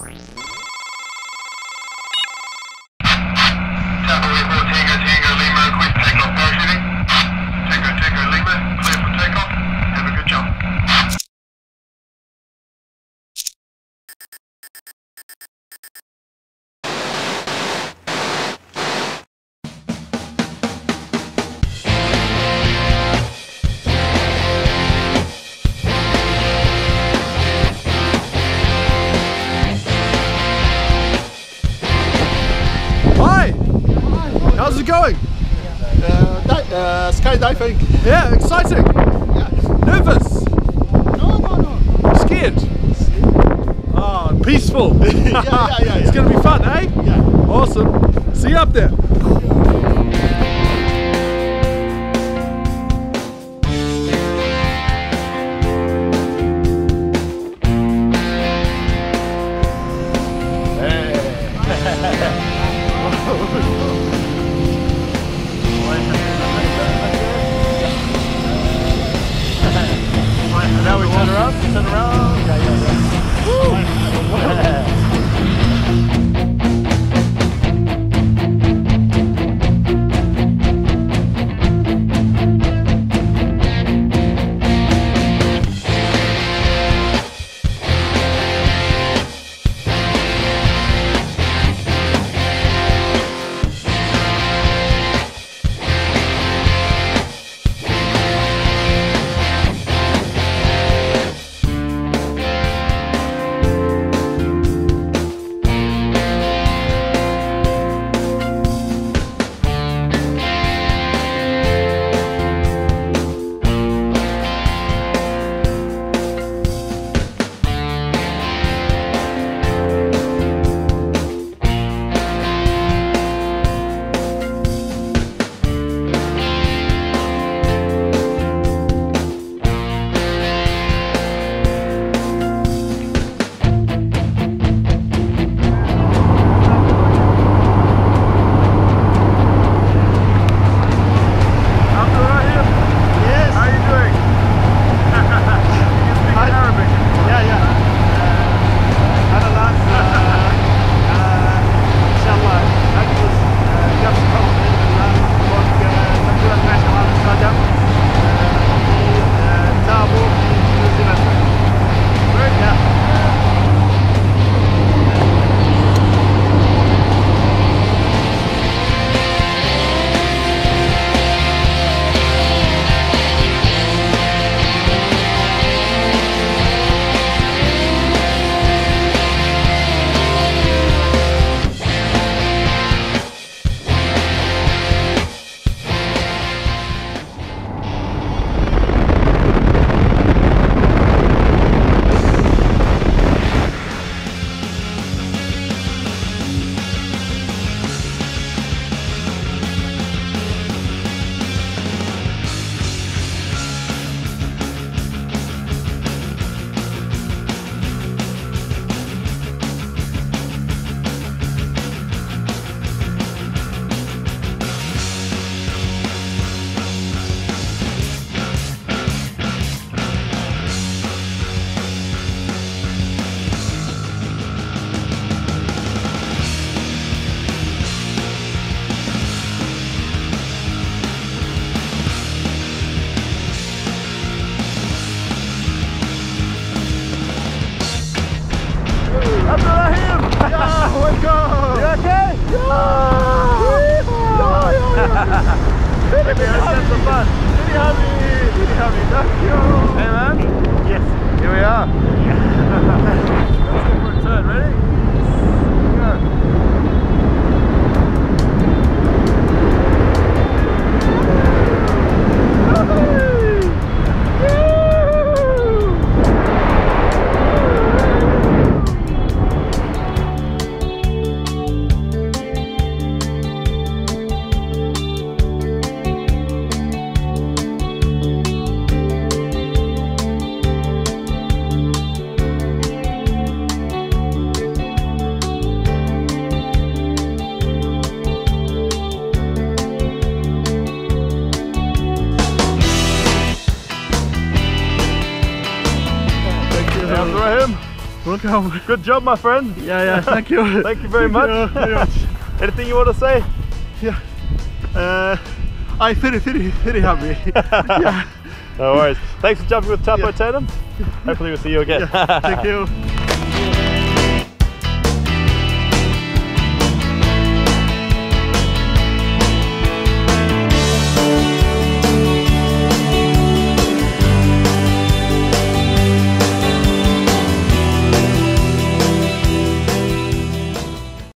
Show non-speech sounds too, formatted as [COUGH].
Bye. Uh, di- skydiving. Yeah, exciting! Nervous? No, no, no. Scared? Ah, peaceful. [LAUGHS] yeah, yeah, yeah. [LAUGHS] It's gonna be fun, eh? Yeah. Awesome. See you up there. 加油！加！Yeah, welcome. You okay? Very happy. Have some fun. Very happy. Very happy. Thank you. Hey man, Yes. here we are. [LAUGHS] Let's go for a turn, ready? Welcome. [LAUGHS] Good job, my friend. Yeah, yeah. Thank you. [LAUGHS] Thank you very Thank much. you very much. Anything you want to say? Yeah. Uh, I'm very, very, very happy. yeah. No worries. Thanks for jumping with Taupo Yeah. Tandem. [LAUGHS] Hopefully we'll see you again. yeah. Thank you.